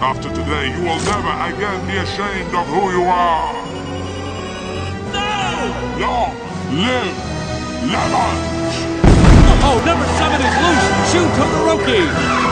After today, you will never again be ashamed of who you are. No! Long live Lemon! Oh, number seven is loose! Shoot Todoroki!